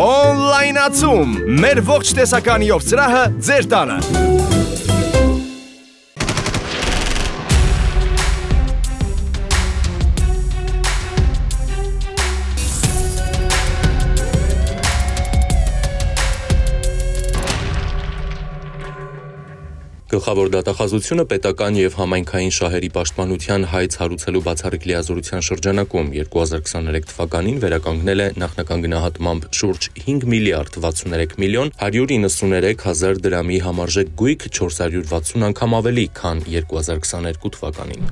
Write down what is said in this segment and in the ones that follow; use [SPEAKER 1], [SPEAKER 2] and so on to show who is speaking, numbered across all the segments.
[SPEAKER 1] Օնլայնացում։ Մեր ողջ տեսականիով սրահը ձեր տանը։
[SPEAKER 2] Գլխավոր դատախազությունը պետական եւ համայնքային շահերի պաշտպանության հայց հարուցելու բացառիկ լիազորության շրջանակում 2023 թվականին վերականգնել է նախնական գնահատմամբ շուրջ 5 միլիարդ 63 միլիոն 193 հազար դրամի համարժեք գույք 460 անգամ ավելի, քան 2022 թվականին։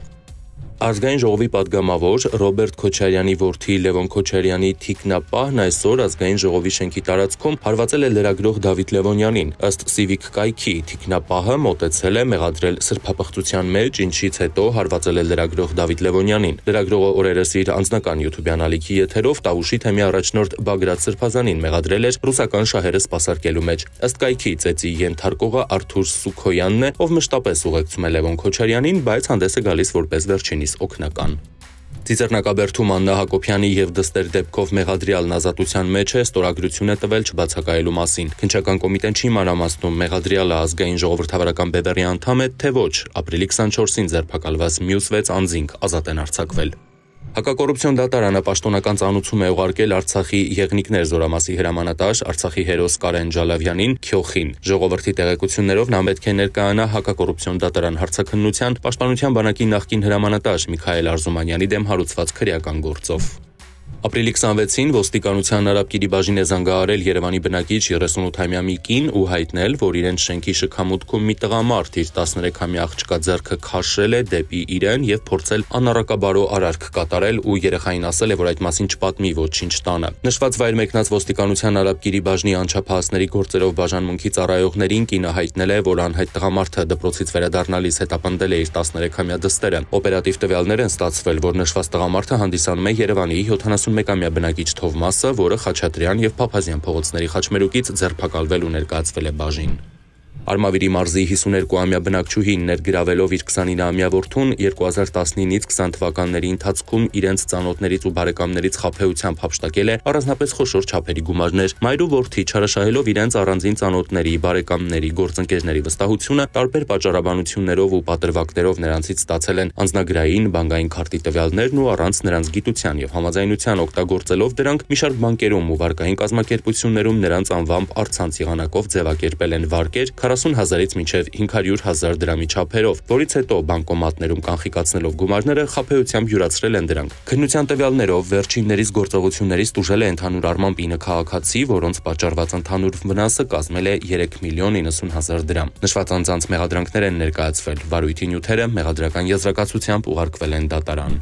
[SPEAKER 2] Ազգային ժողովի падգամավոր Ռոբերտ Քոչարյանի որդի Լևոն Քոչարյանի թիկնապահն այսօր ազգային ժողովի շենքի տարածքում հարվածել է լրագրող Դավիթ Լևոնյանին։ Ըստ Civic կայքի թիկնապահը մտեցել է մեղադրել սրբապղծության մեջ, ինչից հետո հարվածել է լրագրող Դավիթ Լևոնյանին։ Լրագրողը օրերս իր անձնական YouTube-յան ալիքի եթերով Տավուշի թեմի առաջնորդ Բագրատ Սրբազանին մեղադրել էր ռուսական շահերը սպասարկելու մեջ։ Ըստ կայքի ծեծի ենթարկողը Արթուր Սուքոյանն է, ով մշտապես ուղեկցում է Լևոն Քոչարյանին, բայց հանդես է գալիս որպես վերջինիս բազմիցս օգնական։ Ծիծեռնակաբերդում Աննա Հակոբյանի եւ Դստեր Դեպքով մեղադրյալն ազատության մեջ է ստորագրություն է տվել չբացակայելու մասին։ Քնչական կոմիտեն չի մանրամասնում մեղադրյալը ազգային ժողովրդավարական բևեռի անդամ է, թե ոչ։ Ապրիլի 24-ին ձերբակալված մյուս 6 անձինք ազատ են արձակվել։ Հակակոռուպցիոն դատարանը պաշտոնական ծանուցում է ուղարկել Արցախի Եղնիկներ զորամասի հրամանատար Արցախի հերոս Կարեն Ջալավյանին Քյոխին։ Ժողովրդի տեղեկություններով նա պետք է ներկայանա հակակոռուպցիոն դատարան հարցակնության Պաշտպանության բանակի նախկին հրամանատար Միքայել Արզումանյանի դեմ հարուցված քրեական գործով։ Ապրիլի 26-ին ոստիկանության Արաբկիրի բաժին է զանգահարել Երևանի բնակիչ 38-ամյա մի կին ու հայտնել, որ իրեն շենքի շքամուտքում մի տղամարդ իր 13-ամյա աղջկա ձեռքը քաշել է դեպի իրեն եւ փորձել անառակաբարո արարք կատարել ու երեխային ասել է, որ այդ մասին չպատմի ոչինչ տանը։ Նշված վայր մեկնած ոստիկանության Արաբկիրի բաժնի անչափահասների գործերով բաժանմունքի ծառայողներին կինը հայտնել է, որ անհայտ տղամարդը դպրոցից վերադառնալիս հետապնդել է իր 13-ամյա դստերը։ Օպերատիվ տվյալներ են ստացվել, որ նշված տղամարդը հանդիսանում է Երևանի 70 41-ամյա բնակիչ Թովմասը, որը Խաչատրյան եւ Փափազյան փողոցների խաչմերուկից ձերբակալվել ու ներկայացվել է բաժին։ Արմավիրի մարզի 52-ամյա բնակչուհին ներգրավելով իր 29-ամյա որդուն 2019-ից 20 թվականների ընթացքում իրենց ծանոթներից ու բարեկամներից խափեությամբ հապշտակել է առանձնապես խոշոր չափերի գումարներ։ Մայրու որդի չարաշահելով իրենց առանձին ծանոթների, բարեկամների, գործընկերների վստահությունը տարբեր պատճառաբանություններով ու պատրվակներով նրանցից ստացել են անznագրային, բանկային քարտի տվյալներն ու առանց նրանց գիտության եւ համաձայնության օգտագործելով դրանք մի շարք բանկերում ու վարկային կազմակերպություններում նրանց անվամբ արցանց եղանակով ձևակերպել են վարկեր 40 հազարից մինչև 500 հազար դրամի չափերով, որից հետո բանկոմատներում կանխիկացնելով գումարները խափեությամբ յուրացրել են դրանք։ Քննության տվյալներով վերջիններից գործողություններից տուժել է ընդհանուր առմամբ 9 քաղաքացի, որոնց պատճառված ընդհանուր վնասը կազմել է 3 միլիոն 90 հազար դրամ։ Նշված անձանց մեղադրանքներ են ներկայացվել։ Վարույթի նյութերը մեղադրական եզրակացությամբ ուղարկվել են դատարան։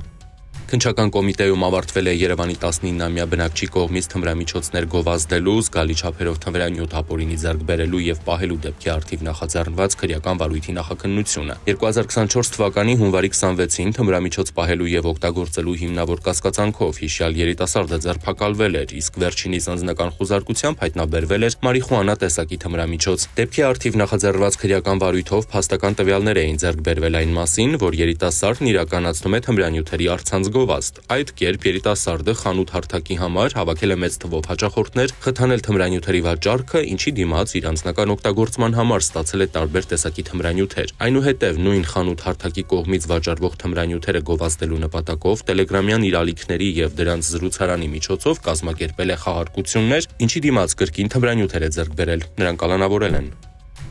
[SPEAKER 2] Քնչական կոմիտեում ավարտվել է Երևանի 19-ամյա բնակչի կողմից թմրամիջոցներ գովազդելու, զգալի չափերով թմրանյութ ապօրինի ձեռք բերելու եւ պահելու դեպքի արդիվ նախաձեռնված քրեական վարույթի նախաքննությունը։ 2024 թվականի հունվարի 26-ին թմրամիջոց պահելու եւ օգտագործելու հիմնավոր կասկածանքով հիշյալ երիտասարդը ձերբակալվել էր, իսկ վերջինիս անձնական խոզարկությամբ հայտնաբերվել էր մարիխուանա տեսակի թմրամիջոց։ Դեպքի արդիվ նախաձեռնված քրեական վարույթով փաստական տվյալներ էին ձեռք բերվել այն մասին, որ երիտասարդն իրականացնում է թմրանյութերի արցանց գովազդ։ Այդ կերպ երիտասարդը խանութ հարթակի համար հավաքել է մեծ թվով հաճախորդներ, խթանել թմրանյութերի վաճառքը, ինչի դիմաց իր անձնական օգտագործման համար ստացել է տարբեր տեսակի թմրանյութեր։ Այնուհետև նույն խանութ հարթակի կողմից վաճառվող թմրանյութերը գովազդելու նպատակով Telegram-յան իր ալիքների եւ դրանց զրուցարանի միջոցով կազմակերպել է խաղարկություններ, ինչի դիմաց կրկին թմրանյութեր է ձեռք բերել։ Նրանք կալանավորել են։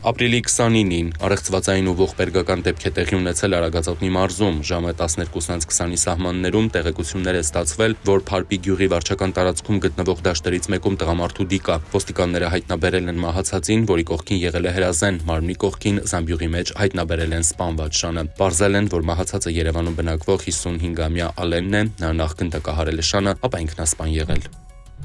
[SPEAKER 2] Ապրիլի 29-ին առեղծվածային ու ողբերգական դեպք է տեղի ունեցել Արագածոտնի մարզում։ Ժամը 12:20-ի սահմաններում տեղեկություններ է ստացվել, որ Փարպի գյուղի վարչական տարածքում գտնվող դաշտերից մեկում տղամարդու դիկա։ Ոստիկանները հայտնաբերել են մահացածին, որի կողքին եղել է հրազեն, մարմնի կողքին զամբյուղի մեջ հայտնաբերել են սպանված շանը։ Պարզել են, որ մահացածը Երևանում բնակվող 55-ամյա Ալենն է, նա նախ գնդակահարել է շանը, ապա ինքնասպան եղել։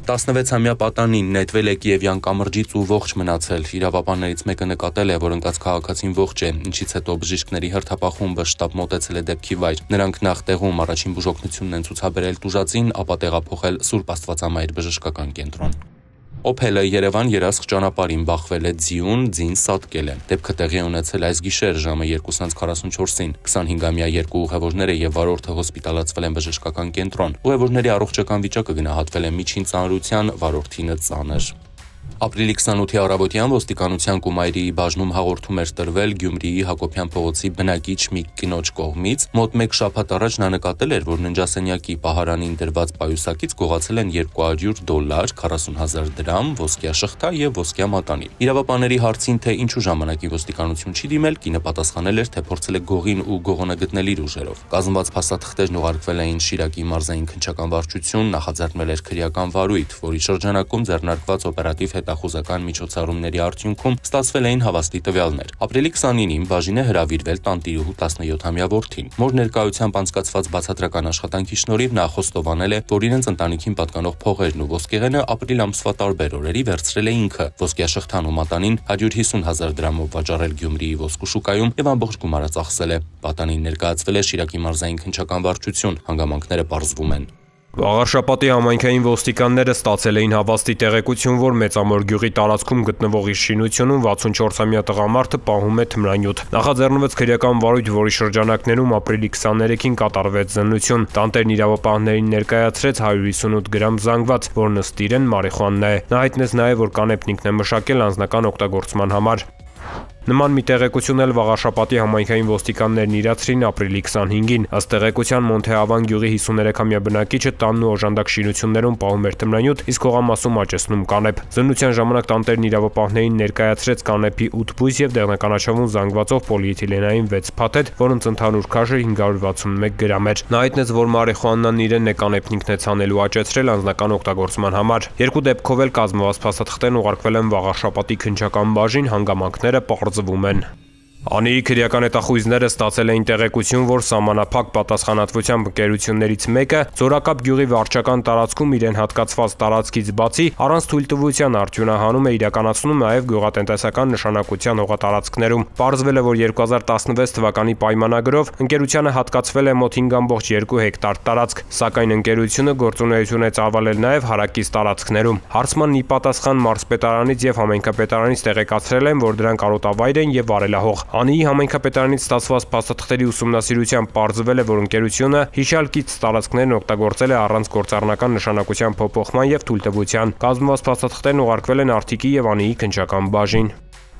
[SPEAKER 2] 16-ամյա պատանին նետվել է Կիևյան կամրջից ու ողջ մնացել։ Իրավապաններից մեկը նկատել է, որ ընկած քաղաքացին ողջ է, ինչից հետո բժիշկների հերթապախումբը շտաբ մոտեցել է դեպքի վայր։ Նրանք նախ տեղում առաջին բուժօգնությունն են ցուցաբերել տուժածին, ապա տեղափոխել Սուրբ Աստվածամայր բժշկական կենտրոն։ Օփելը Երևան երասխ ճանապարհին բախվել է ձիուն, ձին սատկել է։ Դեպքը տեղի ունեցել այս գիշեր ժամը 2:44-ին։ 25-ամյա երկու ուղևորները եւ վարորդը հոսպիտալացվել են բժշկական կենտրոն։ Ուղևորների առողջական վիճակը գնահատվել է միջին ծանրության, վարորդինը ծանր։ Ապրիլի 28-ի առավոտյան ոստիկանության Կումայրիի բաժնում հաղորդում էր տրվել Գյումրիի Հակոբյան փողոցի բնակիչ մի կինոջ կողմից։ Մոտ 1 շաբաթ առաջ նա նկատել էր, որ ննջասենյակի պահարանին դրված պայուսակից գողացել են 200 դոլար, 40000 դրամ, ոսկյա շղթա եւ ոսկյա մատանի։ Իրավապանների հարցին, թե ինչու ժամանակի ոստիկանություն չի դիմել, կինը պատասխանել էր, թե փորձել է գողին ու գողոնը գտնել իր ուժերով։ Կազմված փաստաթղթերն ուղարկվել էին Շիրակի մարզային քնչական վարչություն, նախաձեռնել էր քրեական վարույթ, որի շրջանակում ձեռնարկված օպերատիվ հետ հետախուզական միջոցառումների արդյունքում ստացվել էին հավաստի տվյալներ։ Ապրիլի 29-ին բաժինը հրավիրվել տանտիրուհու 17-ամյա որդին։ Մոր ներկայությամբ անցկացված բացատրական աշխատանքի շնորհիվ նա խոստովանել է, որ իրենց ընտանիքին պատկանող փողերն ու ոսկեղենը ապրիլ ամսվա տարբեր օրերի վերցրել է ինքը։ Ոսկյա շղթան ու մատանին 150 հազար դրամով վաճառել Գյումրիի ոսկու շուկայում եւ ամբողջ գումարը ծախսել է։ Պատանին ներկայացվել է Շիրակի մարզային քնչական վարչություն, հանգամանքները պարզվում են։
[SPEAKER 3] Աղարշապատի համայնքային ոստիկանները ստացել էին հավաստի տեղեկություն, որ Մեծամոր գյուղի տարածքում գտնվող իր շինությունում 64-ամյա տղամարդը պահում է թմրանյութ։ Նախաձեռնվեց քրեական վարույթ, որի շրջանակներում ապրիլի 23-ին կատարվեց զննություն։ Տանտերն իրավապահներին ներկայացրեց 158 գրամ զանգված, որն ըստ իրեն մարիխուանա է։ Նա հայտնեց նաև, որ կանեփնիկն է մշակել անձնական օգտագործման համար։ Նման մի տեղեկություն էլ Վաղաշապատի համայնքային ոստիկաններն իրացրին ապրիլի 25-ին։ Ըստ տեղեկության Մոնթեավան գյուղի 53-ամյա բնակիչը տանն ու օժանդակ շինություններում պահում էր թմրանյութ, իսկ հողամասում աճեցնում կանեփ։ Զննության ժամանակ տանտերն իրավապահներին ներկայացրեց կանեփի 8 բույս եւ դեղնականաչավուն զանգվածով պոլիէթիլենային 6 փաթեթ, որոնց ընդհանուր քաշը 561 գրամ էր։ Նա հայտնեց, որ մարիխուանան իրեն է կանեփնիկն է ցանել ու աճեցրել անձնական օգտագործման համար։ Երկու դեպքով էլ կազմված փաստաթղթերն ուղարկվել են Վաղաշապատի քնչական բաժին հանգամանքները պահ պարզվում են։ Անիի քրեական հետախույզները ստացել էին տեղեկություն, որ սահմանափակ պատասխանատվությամբ ընկերություններից մեկը Զորակապ գյուղի վարչական տարածքում իրեն հատկացված տարածքից բացի առանց թույլտվության արդյունահանում է իրականացնում նաև գյուղատնտեսական նշանակության հողատարածքներում։ Պարզվել է, որ 2016 թվականի պայմանագրով ընկերությանը հատկացվել է մոտ 5.2 հեկտար տարածք, սակայն ընկերությունը գործունեություն է ծավալել նաև հարակից տարածքներում։ Հարցման ի պատասխան մարզպետարանից եւ համայնքապետարանից տեղեկացրել են, որ դրանք արոտավայր են եւ վարելահող։ Անիի համայնքապետարանից ստացված փաստաթղթերի ուսումնասիրությամբ պարզվել է, որ ընկերությունը հիշյալ կից տարածքներն օգտագործել է առանց գործառնական նշանակության փոփոխման եւ թույլտվության։ Կազմված փաստաթղթերն ուղարկվել են Արթիկի եւ Անիի քնչական բաժին։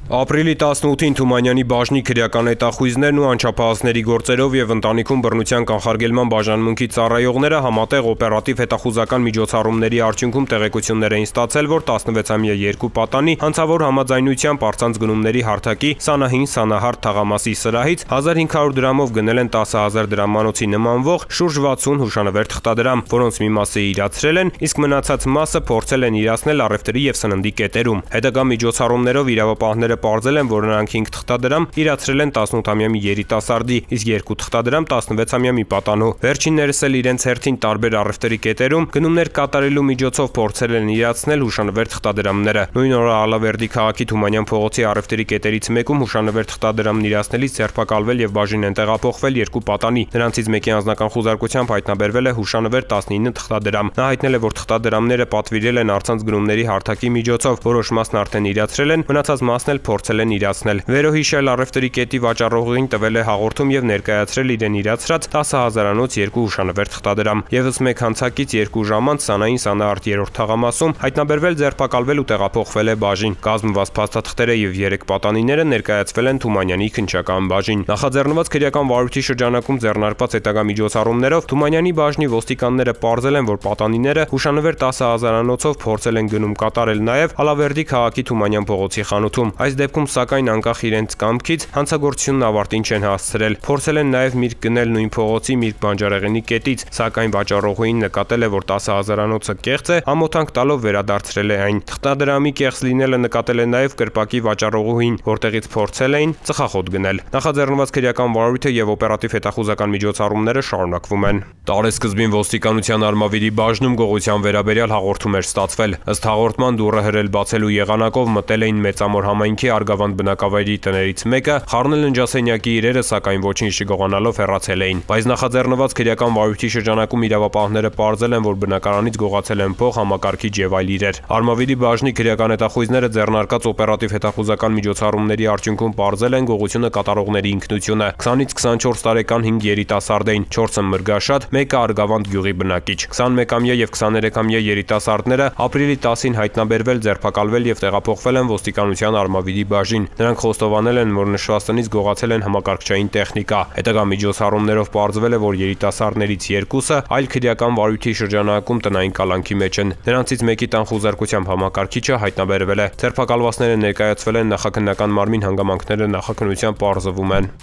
[SPEAKER 3] Ապրիլի 18-ին Թումանյանի բաժնի քրեական հետախույզներն ու անչափահասների գործերով եւ ընտանիքում բռնության կանխարգելման բաժանմունքի ծառայողները համատեղ օպերատիվ հետախուզական միջոցառումների արդյունքում տեղեկություններ էին ստացել, որ 16-ամյա երկու պատանի հանցավոր համաձայնությամբ առցանց գնումների հարթակի Սանահին Սանահարթ թաղամասի սրահից 1500 դրամով գնել են 10000 դրամանոցի նմանվող շուրջ 60 հուշանվեր թղթադրամ, որոնց մի մասը իրացրել են, իսկ մնացած մասը փորձել են իրացնել առևտրի եւ սննդի կետերում։ Հետագա միջոցառումներով իրավապահները Տվյալները պարզել են, որ նրանք 5 թղթադրամ իրացրել են 18-ամյա մի երիտասարդի, իսկ 2 թղթադրամ 16-ամյա մի պատանու։ Վերջիններս էլ իրենց հերթին տարբեր առևտրի կետերում գնումներ կատարելու միջոցով փորձել են իրացնել հուշանվեր թղթադրամները։ Նույն օրը Ալավերդի քաղաքի Թումանյան փողոցի առևտրի կետերից մեկում հուշանվեր թղթադրամն իրացնելիս ձերբակալվել եւ բաժին են տեղափոխվել երկու պատանի։ Նրանցից մեկի անձնական խուզարկությամբ հայտնաբերվել է հուշանվեր 19 թղթադրամ։ Նա հայտնել է, որ թղթադրամները պատվիրել են առցանց գնումների հարթակի միջոցով, որոշ մասն արդեն իրացրել են, մնացած մասն էլ փորձել են իրացնել։ Վերոհիշել առևտրի կետի վաճառողին տվել է հաղորդում եւ ներկայացրել իրեն իրացրած 10000-անոց երկու հուշանվեր թղթադրամ։ Եվս մեկ հանցակից երկու ժամ անց Սանային Սանահարթ 3-րդ թաղամասում հայտնաբերվել ձերբակալվել ու տեղափոխվել է բաժին։ Կազմված փաստաթղթերը եւ 3 պատանիները ներկայացվել են Թումանյանի քնչական բաժին։ Նախաձեռնված քրեական վարույթի շրջանակում ձեռնարկված հետագա միջոցառումներով Թումանյանի բաժնի ոստիկանները ողջել են, որ պատանիները հուշանվեր 10000-անոցով փորձել են գնում կատարել նաեւ Ալավերդի քաղաքի Թումանյան փողոցի խանութում։ Այս դեպքում սակայն անկախ իրենց կամքից հանցագործությունն ավարտին չեն հասցրել։ Փորձել են նաև միրգ գնել նույն փողոցի միրգ բանջարեղենի կետից, սակայն վաճառողուին նկատել է, որ 10000-անոցը կեղծ է, ամոթանք տալով վերադարձրել է այն։ Թղթադրամի կեղծ լինելը նկատել է նաև կրպակի վաճառողուին, որտեղից փորձել էին ծխախոտ գնել։ Նախաձեռնված քրեական վարույթը եւ օպերատիվ հետախուզական միջոցառումները շարունակվում են։ Տարեսկզբին ոստիկանության արմավիրի բաժնում գողության վերաբերյալ հաղորդում էր ստացվել։ Ըստ հաղորդման դուրը հրել բացելու եղանակով մտել էին մեծամոր համայնքի համայնքի Արգավանդ բնակավայրի տներից մեկը խառնել նջասենյակի իրերը, սակայն ոչինչ չգողանալով հեռացել էին։ Բայց նախաձեռնված քրեական վարույթի շրջանակում իրավապահները ողջել են, որ բնակարանից գողացել են փող, համակարգիչ եւ այլ իրեր։ Արմավիրի բաժնի քրեական հետախույզները ձեռնարկած օպերատիվ հետախուզական միջոցառումների արդյունքում ողջել են գողությունը կատարողների ինքնությունը։ 20-ից 24 տարեկան 5 երիտասարդ էին, 4-ը մրգաշատ, մեկը Արգավանդ գյուղի բնակիչ։ 21-ամյա եւ 23-ամյա երիտասարդները ապրիլի 10-ին հայտնաբերվել, ձերբակալվել եւ տեղափոխվել են ոստիկանության Արմավիրի բաժին։ Նրանք խոստովանել են, որ նշված տնից գողացել են համակարգչային տեխնիկա։ Հետագա միջոցառումներով ողջվել է, որ երիտասարդներից երկուսը այլ քրեական վարույթի շրջանակում տնային կալանքի մեջ են։ Նրանցից մեկի տան խուզարկությամբ համակարգիչը հայտնաբերվել է։ Ձերբակալվածները ներկայացվել են նախաքննական մարմին հանգամանքները նախաքննության պարզվում են։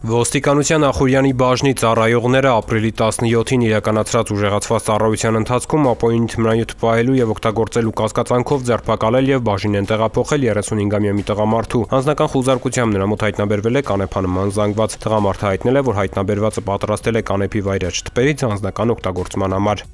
[SPEAKER 3] Ոստիկանության Ախուրյանի բաժնի ծառայողները ապրիլի 17-ին իրականացրած ուժեղացված ծառայության ընթացքում ապօրինի թմրանյութ պահելու եւ օգտագործելու կասկածանքով ձերբակալել եւ բաժին են տեղափոխել 35-ամյա մի տղամարդու։ Անձնական խուզարկությամբ նրա մոտ հայտնաբերվել է կանեփանման զանգված։ Տղամարդը հայտնել է, որ հայտնաբերվածը պատրաստել է կանեփի վայրեջ թփերից անձնական օգտագործման համար։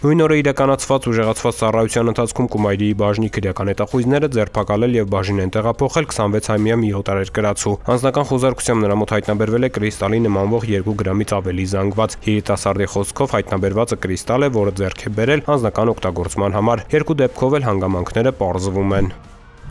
[SPEAKER 3] Նույն օրը իրականացված ուժեղացված ծառայության ընթացքում Կումայրիի բաժնի քրեական հետախույզները ձերբակալել եւ բաժին են տեղափոխել 26-ամյա մի օտարերկրացու։ Անձնական խոզարկությամբ նրա մոտ հայտնաբերվել է կրիստալի նմանվող 2 գրամից ավելի զանգված։ Երիտասարդի խոսքով հայտնաբերվածը կրիստալ է, որը ձեռք է բերել անձնական օգտագործման համար։ Երկու դեպքով էլ հանգամանքները պարզվում են։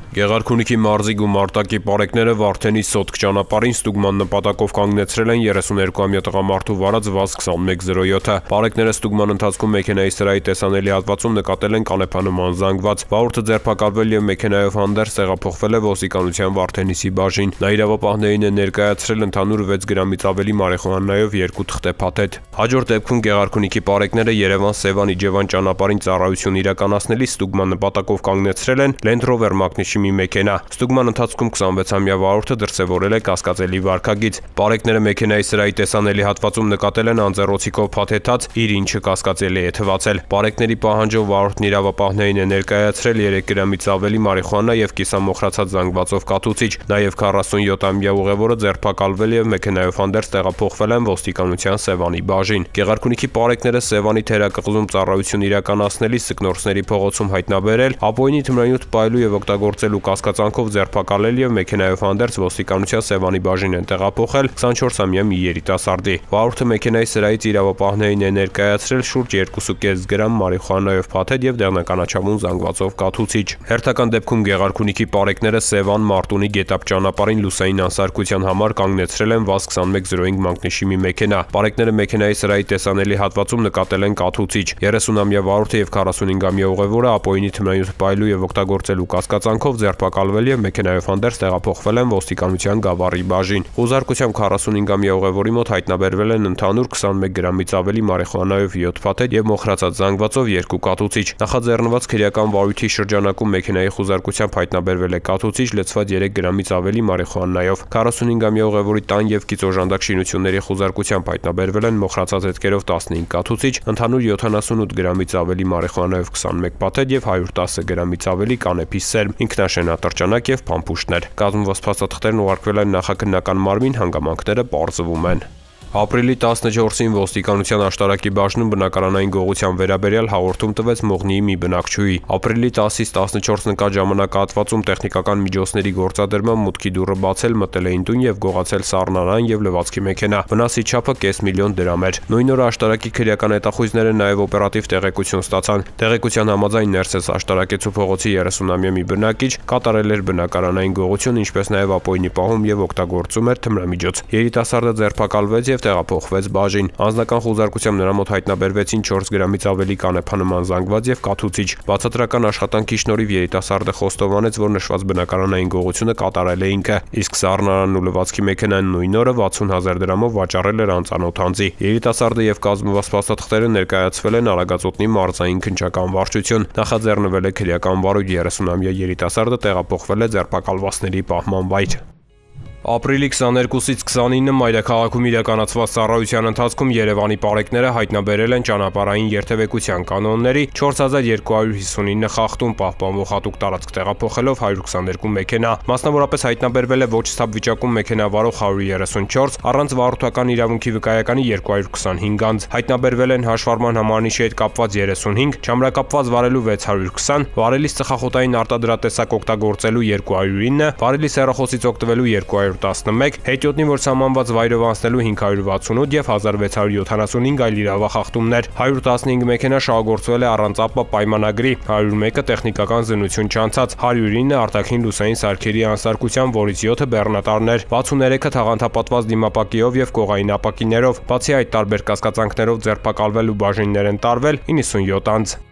[SPEAKER 3] Գեղարքունիքի մարզիկ ու Մարտակի պարեկները Վարդենի սոտք ճանապարհին ստուգման նպատակով կանգնեցրել են 32-ամյա տղամարդու վարած ՎԱԶ 2107-ը։ Պարեկները ստուգման ընթացքում մեքենայի սրահի տեսանելի հատվածում նկատել են կանեփանման զանգված։ Վարորդը ձերբակալվել եւ մեքենայով հանդերձ տեղափոխվել է ոստիկանության Վարդենիսի բաժին։ Նա իրավապահներին է ներկայացրել ընդհանուր 6 գրամից ավելի մարիխուանայով երկու թղթե փաթեթ։ Հաջորդ դեպքում Գեղարքունիքի պարեկները Երևան-Սևան-Իջևան ճանապարհին ծառայություն իրականացնելիս ստուգման նպատակով կանգնեցրել են Land Rover մակնիշի մի մեքենա։ Ստուգման ընթացքում 26-ամյա վարորդը դրսևորել է կասկածելի վարքագիծ։ Բարեկները մեքենայի սրահի տեսանելի հատվածում նկատել են անձեռոցիկով փաթեթած իր ինչը կասկածելի է թվացել։ Բարեկների պահանջով վարորդն իրավապահներին է ներկայացրել 3 գրամից ավելի մարիխուանա եւ կիսամոխրացած զանգվածով կաթուցիչ։ Նաեւ 47-ամյա ուղևորը ձերբակալվել եւ մեքենայով հանդերձ տեղափոխվել են ոստիկանության Սևանի բաժին։ Գեղարքունիքի բարեկները Սևանի թերակղզում ծառայություն իրականացնելիս Սկնորսների փողոցում հայտնաբերել ապօրինի թմրանյութ պայելու եւ օգտագործել ստեղծելու կասկածանքով ձերբակալել եւ մեքենայով հանդերձ ոստիկանության Սևանի բաժին են տեղափոխել 24-ամյա մի երիտասարդի։ Վարորդը մեքենայի սրահից իրավապահներին է ներկայացրել շուրջ 2.5 գրամ մարիխուանայով փաթեթ եւ դեղնականաչավուն զանգվածով կաթուցիչ։ Հերթական դեպքում Գեղարքունիքի պարեկները Սևան Մարտունի գետապ ճանապարհին լուսային անսարկության համար կանգնեցրել են ՎԱԶ 2105 մանկնիշի մի մեքենա։ Պարեկները մեքենայի սրահի տեսանելի հատվածում նկատել են կաթուցիչ։ 30-ամյա վարորդը եւ 45-ամյա ուղևորը ապօրինի թմրանյութ պայելու եւ օգտագործելու կասկածանքով ձերբակալվել եւ մեքենայով հանդերձ տեղափոխվել են ոստիկանության Գավառի բաժին։ Խոզարկությամբ 45-ամյա ուղևորի մոտ հայտնաբերվել են ընդհանուր 21 գրամից ավելի մարիխուանայով 7 փաթեթ եւ մոխրացած զանգվածով 2 կաթուցիչ։ Նախաձեռնված քրեական վարույթի շրջանակում մեքենայի խոզարկությամբ հայտնաբերվել է կաթուցիչ լցված 3 գրամից ավելի մարիխուանայով։ 45-ամյա ուղևորի տան եւ կիծոժանդակ շինությունների խոզարկությամբ հայտնաբերվել են մոխրացած հետքերով 15 կաթուցիչ, ընդհանուր 78 գրամից ավելի մարիխուանայով 21 փաթեթ եւ 110 գրամից ավելի կանեփի սերմ։ Ինքնա շենատրճանակ եւ փամփուշտներ։ Կազմված փաստաթղթերն ուղարկվել են նախաքննական մարմին, հանգամանքները պարզվում են։ Ապրիլի 14-ին ոստիկանության աշտարակի բաժնում բնակարանային գողության վերաբերյալ հաղորդում տվեց Մողնիի մի բնակչուհի։ Ապրիլի 10-ից 14 նկատ ժամանակահատվածում տեխնիկական միջոցների գործադրման մուտքի դուռը բացել մտել էին տուն եւ գողացել սառնարան եւ լվացքի մեքենա։ Վնասի չափը կես միլիոն դրամ էր։ Նույն օրը աշտարակի քրեական հետախույզները նաեւ օպերատիվ տեղեկություն ստացան։ Տեղեկության համաձայն ներսես աշտարակեցու փողոցի 30-ամյա մի բնակիչ կատարել էր բնակարանային գողություն, ինչպես նաեւ ապօրինի պահում եւ օգտագործում էր թմրամիջոց։ Երիտասարդը ձերբակալվեց եւ եւ տեղափոխվեց բաժին։ Անձնական խոզարկությամբ նրա մոտ հայտնաբերվեցին 4 գրամից ավելի կանեփանման զանգված եւ կաթուցիչ։ Բացատրական աշխատանքի շնորհիվ երիտասարդը խոստովանեց, որ նշված բնակարանային գողությունը կատարել է ինքը, իսկ սառնարանն ու լվացքի մեքենան նույն օրը 60000 դրամով վաճառել էր անծանոթ անձի։ Երիտասարդը եւ կազմված փաստաթղթերը ներկայացվել են Արագածոտնի մարզային քնչական վարչություն։ Նախաձեռնվել է քրեական վարույթ 30-ամյա երիտասարդը տեղափոխվել է ձերբակալվածների պահման վայր։ Ապրիլի 22-ից 29-ը մայրաքաղաքում իրականացված ծառայության ընթացքում Երևանի պարեկները հայտնաբերել են ճանապարհային երթևեկության կանոնների 4259 խախտում, պահպանվող հատուկ տարածք տեղափոխելով 122 մեքենա։ Մասնավորապես հայտնաբերվել է ոչ ստապ վիճակում մեքենա վարող 134, առանց վարորդական իրավունքի վկայականի 225 անձ։ Հայտնաբերվել են հաշվառման համանիշի հետ կապված 35, չամրակապված վարելու 620, վարելիս ծխախոտային արտադրատեսակ օգտագործելու 209, վարելիս հեռախոսից օգտվելու 211, հետիոտնի որ սահմանված վայրով անցնելու 568 եւ 1675 այլ իրավախախտումներ։ 115 մեքենա շահագործվել է առանց ԱՊԱ պայմանագրի, 101-ը տեխնիկական զննություն չանցած, 109-ը արտաքին լուսային սարքերի անսարքության, որից 7-ը բեռնատարներ, 63-ը թաղանթապատված դիմապակիով եւ կողային ապակիներով։ Բացի այդ տարբեր կասկածանքներով ձերբակալվել ու բաժիններ են տարվել 97 անձ։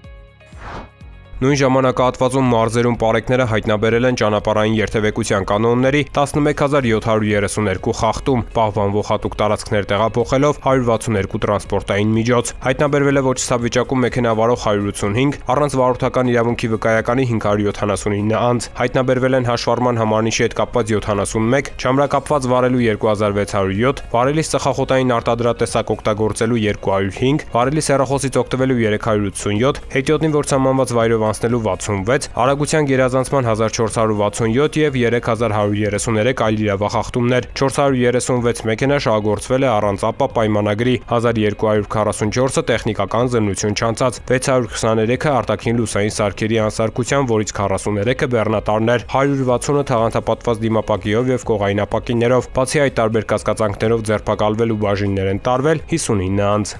[SPEAKER 3] Նույն ժամանակահատվածում մարզերում պարեկները հայտնաբերել են ճանապարհային երթևեկության կանոնների 11732 խախտում, պահպանվող հատուկ տարածքներ տեղափոխելով 162 տրանսպորտային միջոց։ Հայտնաբերվել է ոչ ստապ վիճակում մեքենա վարող 185, առանց վարորդական իրավունքի վկայականի 579 անձ։ Հայտնաբերվել են հաշվառման համանիշի հետ կապված 71, չամրակապված վարելու 2607, վարելիս ծխախոտային արտադրատեսակ օգտագործելու 205, վարելիս հեռախոսից օգտվելու 387, հետիոտնի որ սահմանված վայրով անցնելու 66, արագության գերազանցման 1467 եւ 3133 այլ իրավախախտումներ։ 436 մեքենա շահագործվել է առանց ԱՊԱ պայմանագրի, 1244-ը տեխնիկական զննություն չանցած, 623-ը արտաքին լուսային սարքերի անսարքության, որից 43-ը բեռնատարներ, 160-ը թաղանթապատված դիմապակիով եւ կողային ապակիներով։ Բացի այդ տարբեր կասկածանքներով ձերբակալվել ու բաժիններ են տարվել 59 անձ։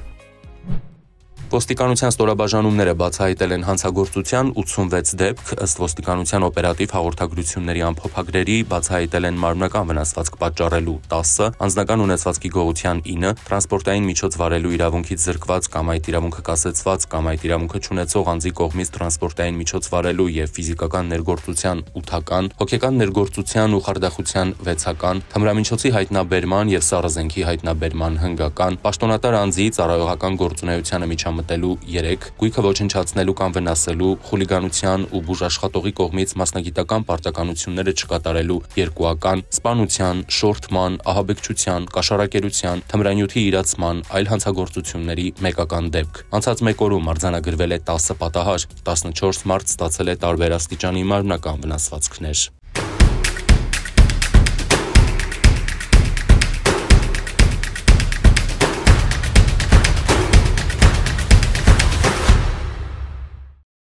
[SPEAKER 2] Ոստիկանության ստորաբաժանումները բացահայտել են հանցագործության 86 դեպք, ըստ ոստիկանության օպերատիվ հաղորդագրությունների ամփոփագրերի բացահայտել են մարմնական վնասվածք պատճառելու 10, անձնական ունեցվածքի գողության 9, տրանսպորտային միջոց վարելու իրավունքից զրկված կամ այդ իրավունքը կասեցված կամ այդ իրավունքը չունեցող անձի կողմից տրանսպորտային միջոց վարելու եւ ֆիզիկական ներգործության 8-ական, հոգեկան ներգործության ու խարդախության 6-ական, թմրամիջոցի հայտնաբերման եւ սառըզենքի հայտնաբերման հնգական, պաշտոնատար անձի ծառայողական գործունեությանը միջամ մտելու 3, գույքը ոչնչացնելու կամ վնասելու, խուլիգանության ու բուժաշխատողի կողմից մասնագիտական պարտականությունները չկատարելու երկուական, սպանության, շորթման, ահաբեկչության, կաշառակերության, թմրանյութի իրացման, այլ հանցագործությունների մեկական դեպք։ Անցած 1 օրում արձանագրվել է 10 պատահար, 14 մարդ ստացել է տարբեր աստիճանի մարմնական վնասվածքներ։